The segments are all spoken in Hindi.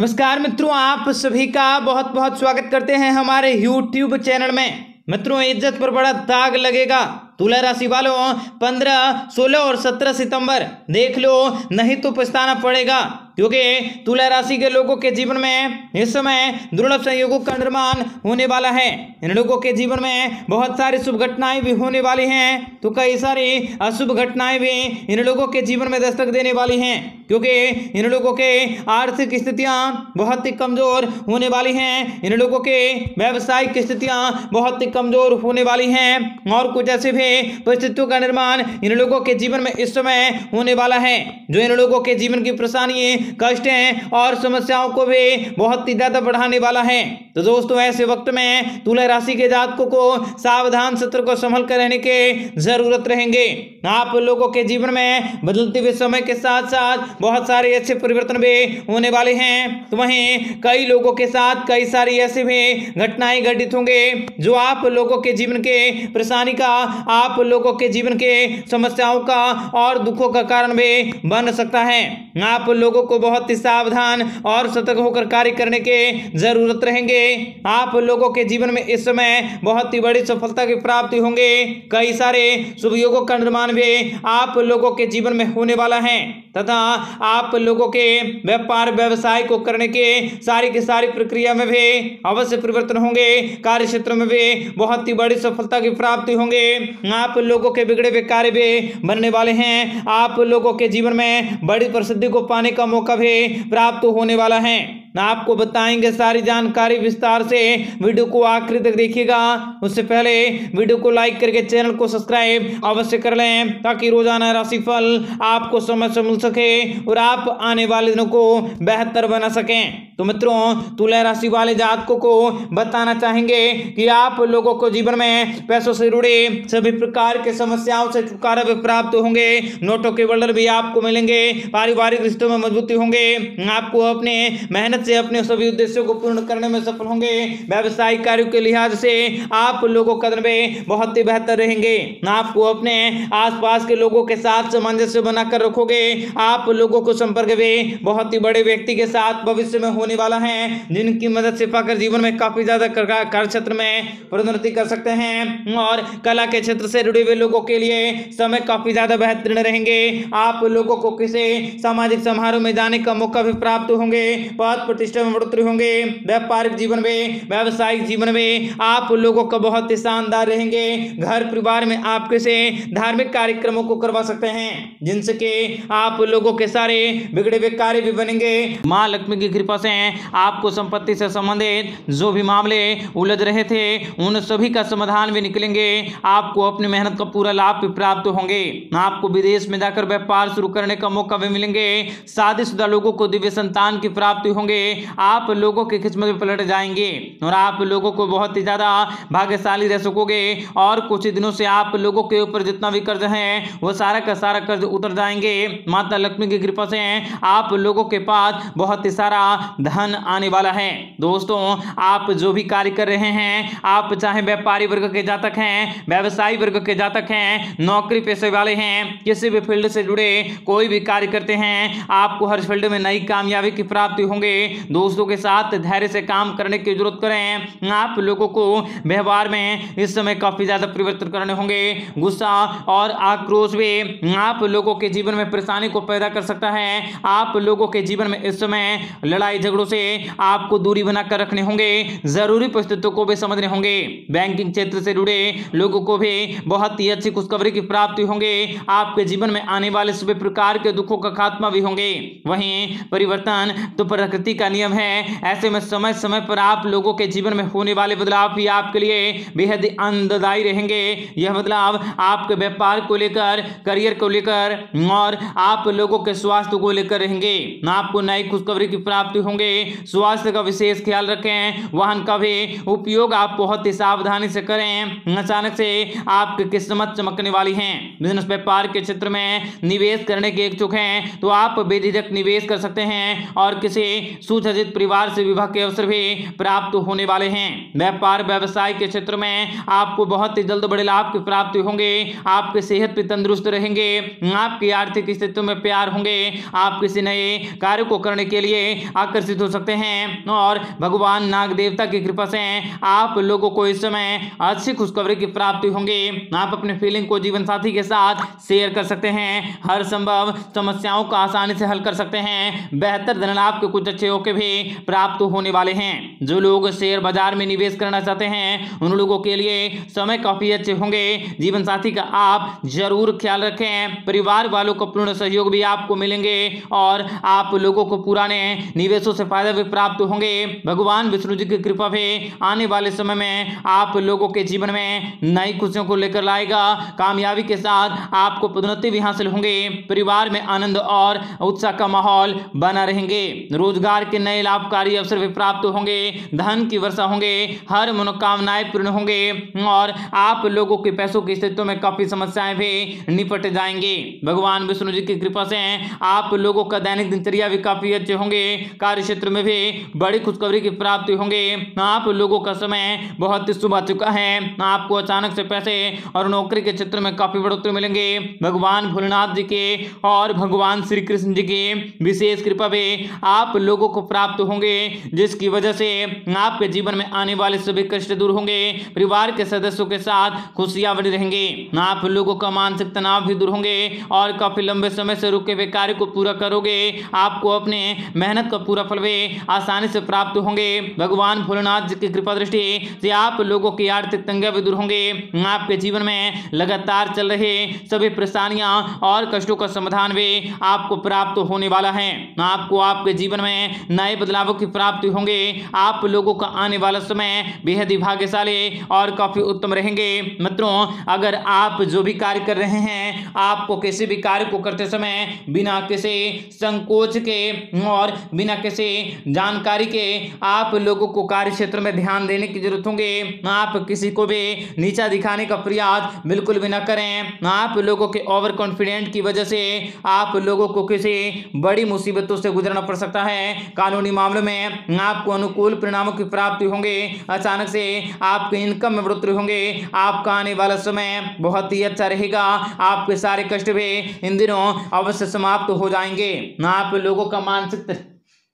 नमस्कार मित्रों, आप सभी का बहुत बहुत स्वागत करते हैं हमारे YouTube चैनल में। मित्रों, इज़्ज़त पर बड़ा दाग लगेगा। तुला राशि वालों, पंद्रह, सोलह और सत्रह सितंबर, देख लो, नहीं तो पछताना पड़ेगा। क्योंकि तुला राशि के लोगों के जीवन में इस समय दुर्लभ संयोगों का निर्माण होने वाला है। इन लोगों के जीवन में बहुत सारी शुभ घटनाएँ भी होने वाली हैं। तो कई सारी अशुभ घटनाएँ भी इन लोगों के जीवन में दस्तक देने वाली हैं। क्योंकि इन लोगों के आर्थिक स्थितियाँ बहुत ही कमज़ोर होने वाली हैं। इन लोगों के व्यावसायिक स्थितियाँ बहुत ही कमज़ोर होने वाली हैं। और कुछ ऐसे भी परिस्थितियों का निर्माण इन लोगों के जीवन में इस समय होने वाला है। जो इन लोगों के जीवन की परेशानी कष्ट हैं और समस्याओं को भी बहुत ही ज़्यादा बढ़ाने वाला है। तो दोस्तों, ऐसे वक्त में तुला राशि के जातकों को सावधान सत्र को संभल कर रहने की ज़रूरत रहेंगे। आप लोगों के जीवन में बदलते हुए समय के साथ साथ बहुत सारे अच्छे परिवर्तन भी होने वाले हैं। तो वहीं कई लोगों के साथ कई सारी ऐसे भी घटनाएँ घटित होंगे, जो आप लोगों के जीवन के परेशानी का, आप लोगों के जीवन के समस्याओं का और दुखों का कारण भी बन सकता है। आप लोगों को बहुत ही सावधान और सतर्क होकर कार्य करने के ज़रूरत रहेंगे। आप लोगों के जीवन में इस समय बहुत ही बड़ी सफलता की प्राप्ति होंगे। कई सारे शुभ योगों का निर्माण भी आप लोगों के जीवन में होने वाला है। तथा आप लोगों के व्यापार, व्यवसाय को करने के सारी की सारी प्रक्रिया में भी अवश्य परिवर्तन होंगे। कार्य क्षेत्र में भी बहुत ही बड़ी सफलता की प्राप्ति होंगे। आप लोगों के बिगड़े हुए कार्य भी बनने वाले हैं। आप लोगों के जीवन में बड़ी प्रसिद्धि को पाने का मौका भी प्राप्त होने वाला है। आपको बताएँगे सारी जानकारी विस्तार से। वीडियो को आखिरी तक देखिएगा। उससे पहले वीडियो को लाइक करके चैनल को सब्सक्राइब अवश्य कर लें, ताकि रोज़ाना राशिफल आपको समय से मिल सके और आप आने वाले दिनों को बेहतर बना सकें। तो मित्रों, तुला राशि वाले जातकों को बताना चाहेंगे कि आप लोगों को जीवन में पैसों से जुड़े सभी प्रकार के समस्याओं से छुटकारा भी प्राप्त होंगे। नोटों के बंडल भी आपको मिलेंगे, पारिवारिक रिश्तों में मजबूती होंगे, आपको अपने मेहनत से अपने सभी उद्देश्यों को पूर्ण करने में सफल होंगे। व्यावसायिक कार्यों के लिहाज से आप लोगों कदम में बहुत ही बेहतर रहेंगे। आपको अपने आसपास के लोगों के साथ सामंजस्य बनाकर रखोगे। आप लोगों को संपर्क में बहुत ही बड़े व्यक्ति के साथ भविष्य में वाला है, जिनकी मदद से पाकर जीवन में काफ़ी ज़्यादा कार्य क्षेत्र में प्रोन्नति कर सकते हैं और कला के क्षेत्र से जुड़े हुए लोगों के लिए समय काफ़ी ज़्यादा बेहतरीन रहेंगे। आप लोगों को किसी सामाजिक समारोह में जाने का मौका भी प्राप्त होंगे, पद प्रतिष्ठा में बढ़ोतरी होंगे, व्यापारिक जीवन में, व्यावसायिक जीवन में आप लोगों का बहुत ही शानदार रहेंगे। घर परिवार में आप किसी धार्मिक कार्यक्रमों को करवा सकते हैं, जिनसे कि आप लोगों के सारे बिगड़े हुए कार्य भी बनेंगे। माँ लक्ष्मी की कृपा से आपको संपत्ति से संबंधित जो भी मामले उलझ रहे थे, उन सभी का समाधान भी निकलेंगे। आपको अपनी मेहनत का पूरा लाभ भी प्राप्त होंगे। आपको विदेश में जाकर व्यापार शुरू करने का मौका भी मिलेंगे। शादीशुदा लोगों को दिव्य संतान की प्राप्ति होंगे। आप लोगों की किस्मत में पलट जाएँगे और आप लोगों को बहुत ही ज़्यादा भाग्यशाली रह सकोगे। और कुछ दिनों से आप लोगों के ऊपर जितना भी कर्ज है, वो सारा का सारा कर्ज उतर जाएँगे। माता लक्ष्मी की कृपा से आप लोगों के पास बहुत ही सारा धन आने वाला है। दोस्तों, आप जो भी कार्य कर रहे हैं, आप चाहे व्यापारी वर्ग के जातक हैं, व्यवसायी वर्ग के जातक हैं, नौकरी पेशे वाले हैं, किसी भी फ़ील्ड से जुड़े कोई भी कार्य करते हैं, आपको हर फ़ील्ड में नई कामयाबी की प्राप्ति होंगे। दोस्तों के साथ धैर्य से काम करने की ज़रूरत करें। आप लोगों को व्यवहार में इस समय काफ़ी ज़्यादा परिवर्तन करने होंगे। गुस्सा और आक्रोश भी आप लोगों के जीवन में परेशानी को पैदा कर सकता है। आप लोगों के जीवन में इस समय लड़ाई झगड़ों से आपको दूरी बनाकर रखने होंगे, ज़रूरी परिस्थितियों को भी समझने होंगे। बैंकिंग क्षेत्र से जुड़े लोगों को भी बहुत ही अच्छी खुशखबरी की प्राप्ति होंगे। आपके जीवन में आने वाले सभी प्रकार के दुखों का खात्मा भी होंगे। वहीं परिवर्तन तो प्रकृति का नियम है। ऐसे में समय समय पर आप लोगों के जीवन में होने वाले बदलाव भी आपके लिए बेहद आनंददायी रहेंगे। यह बदलाव आपके व्यापार को लेकर, करियर को लेकर और आप लोगों के स्वास्थ्य को लेकर रहेंगे। आपको नई खुशखबरी की प्राप्ति होंगे। स्वास्थ्य का विशेष ख्याल रखें। वाहन का भी उपयोग आप बहुत ही सावधानी से करें। अचानक से आपकी किस्मत चमकने वाली है। बिज़नेस व्यापार के क्षेत्र में निवेश करने के इच्छुक हैं तो आप बेझिझक निवेश कर सकते हैं और किसी सुसज्जित परिवार से विवाह के अवसर भी प्राप्त होने वाले हैं। व्यापार व्यवसाय के क्षेत्र में आपको बहुत ही जल्द बड़े लाभ की प्राप्ति होंगे। आपकी सेहत भी तंदुरुस्त रहेंगे। आपकी आर्थिक स्थिति में प्यार होंगे। आप किसी नए कार्य को करने के लिए आकर्षित आकर्षित हो सकते हैं। और भगवान नाग देवता की कृपा से आप लोगों को इस समय अच्छी खुशखबरी की प्राप्ति होंगे। आप अपने फीलिंग को जीवन साथी के साथ शेयर कर सकते हैं। हर संभव समस्याओं को आसानी से हल कर सकते हैं। बेहतर धन लाभ के कुछ अच्छे मौके भी प्राप्त होने वाले हैं। जो लोग शेयर बाज़ार में निवेश करना चाहते हैं, उन लोगों के लिए समय काफ़ी अच्छे होंगे। जीवन साथी का आप ज़रूर ख्याल रखें। परिवार वालों का पूर्ण सहयोग भी आपको मिलेंगे। और आप लोगों को पुराने निवेशों से फ़ायदा भी प्राप्त होंगे। भगवान विष्णु जी की कृपा भी आने वाले समय में आप लोगों के जीवन में नई खुशियों को लेकर लाएगा। कामयाबी के साथ आपको पदोन्नति भी हासिल होंगे। परिवार में आनंद और उत्साह का माहौल बना रहेंगे। रोज़गार के नए लाभकारी अवसर भी प्राप्त होंगे। धन की वर्षा होंगे। हर मनोकामनाएँ पूर्ण होंगे और आप लोगों के पैसों की स्थितियों में काफ़ी समस्याएँ भी निपट जाएँगे। भगवान विष्णु जी की कृपा से आप लोगों का दैनिक दिनचर्या भी काफ़ी अच्छे होंगे। कार्य क्षेत्र में भी बड़ी खुशखबरी की प्राप्ति होंगे। आप लोगों का समय बहुत शुभ आ चुका है। आपको अचानक से पैसे और नौकरी के क्षेत्र में काफ़ी बढ़ोतरी मिलेंगे। भगवान भोलेनाथ जी के और भगवान श्री कृष्ण जी के विशेष कृपा भी आप लोगों को प्राप्त होंगे, जिसकी वजह से आपके जीवन में आने वाले सभी कष्ट दूर होंगे। परिवार के सदस्यों के साथ खुशियाँ बनी रहेंगे। आप लोगों का मानसिक तनाव भी दूर होंगे और काफ़ी लंबे समय से रुके हुए कार्य को पूरा करोगे। आपको अपने मेहनत का पूरा फल भी आसानी से प्राप्त होंगे। भगवान भोलेनाथ जी की कृपा दृष्टि से आप लोगों की आर्थिक तंगियाँ भी दूर होंगे। आपके जीवन में लगातार चल रहे सभी परेशानियाँ और कष्टों का समाधान भी आपको प्राप्त होने वाला है। आपको आपके जीवन में नए बदलावों की प्राप्ति होंगे। आप लोगों का आने वाला समय बेहद ही भाग्यशाली और काफ़ी उत्तम रहेंगे। मित्रों, अगर आप जो भी कार्य कर रहे हैं, आपको किसी भी कार्य को करते समय बिना किसी संकोच के और बिना किसी जानकारी के आप लोगों को कार्य क्षेत्र में ध्यान देने की ज़रूरत होंगे। आप किसी को भी नीचा दिखाने का प्रयास बिल्कुल भी न करें। आप लोगों के ओवर कॉन्फिडेंट की वजह से आप लोगों को किसी बड़ी मुसीबतों से गुजरना पड़ सकता है। कानूनी मामलों में आपको अनुकूल परिणामों की प्राप्ति होंगे। अचानक से आपके इनकम में बढ़ोतरी होंगे। आपका आने वाला समय बहुत ही अच्छा रहेगा। आपके सारे कष्ट भी इन दिनों अवश्य समाप्त हो जाएँगे। आप लोगों का मानसिक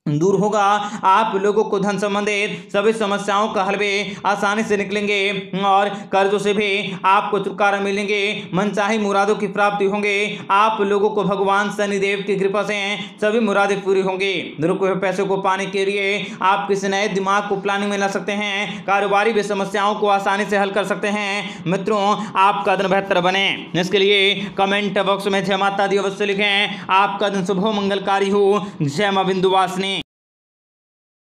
दूर होगा। आप लोगों को धन संबंधित सभी समस्याओं का हल भी आसानी से निकलेंगे और कर्जों से भी आपको छुटकारा मिलेंगे। मनचाही मुरादों की प्राप्ति होंगे। आप लोगों को भगवान शनिदेव की कृपा से सभी मुरादें पूरी होंगी। रुके हुए पैसों को पाने के लिए आप किसी नए दिमाग को प्लानिंग में ला सकते हैं। कारोबारी भी समस्याओं को आसानी से हल कर सकते हैं। मित्रों, आपका दिन बेहतर बने। इसके लिए कमेंट बॉक्स में जय माता दी अवश्य लिखें। आपका दिन शुभ मंगलकारी हो। जय माँ बिंदुवासिनी